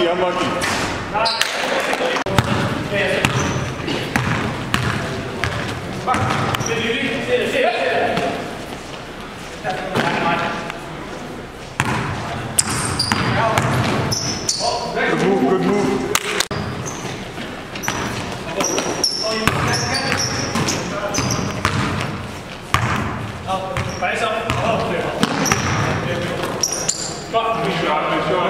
Unlucky, unlucky. Good move, good move. Ten,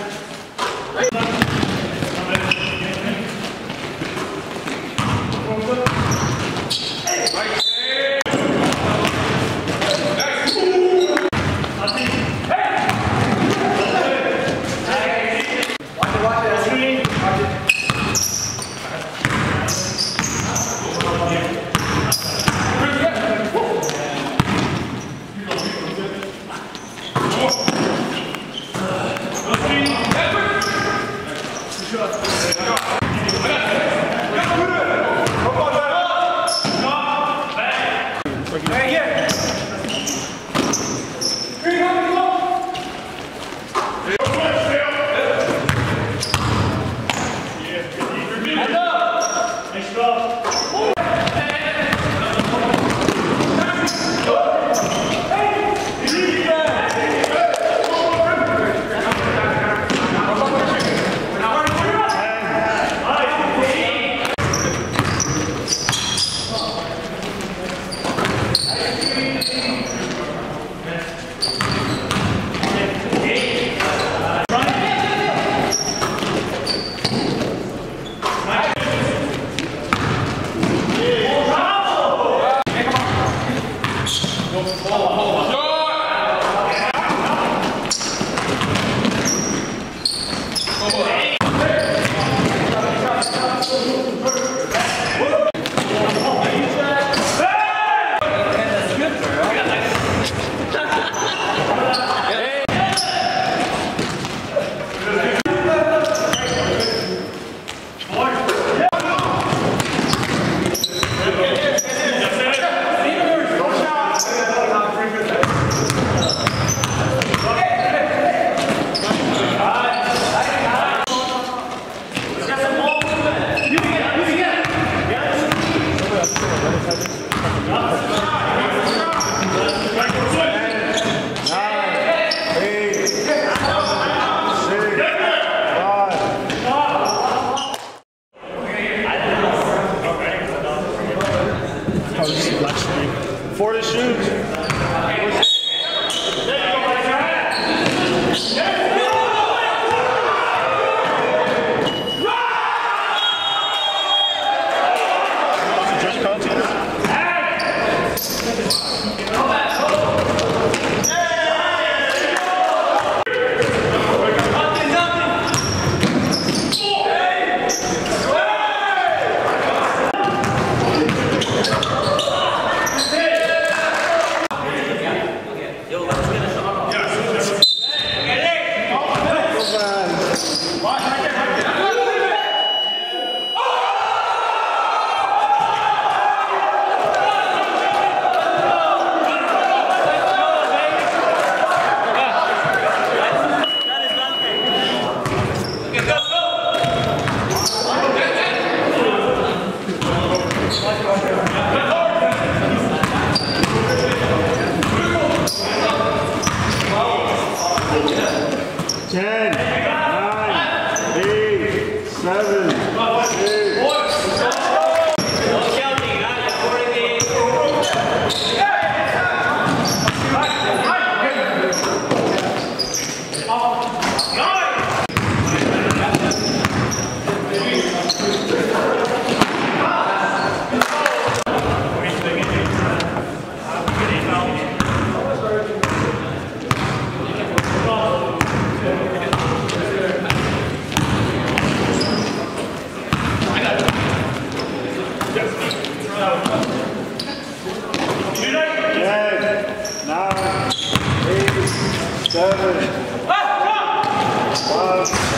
God. Seven. Five.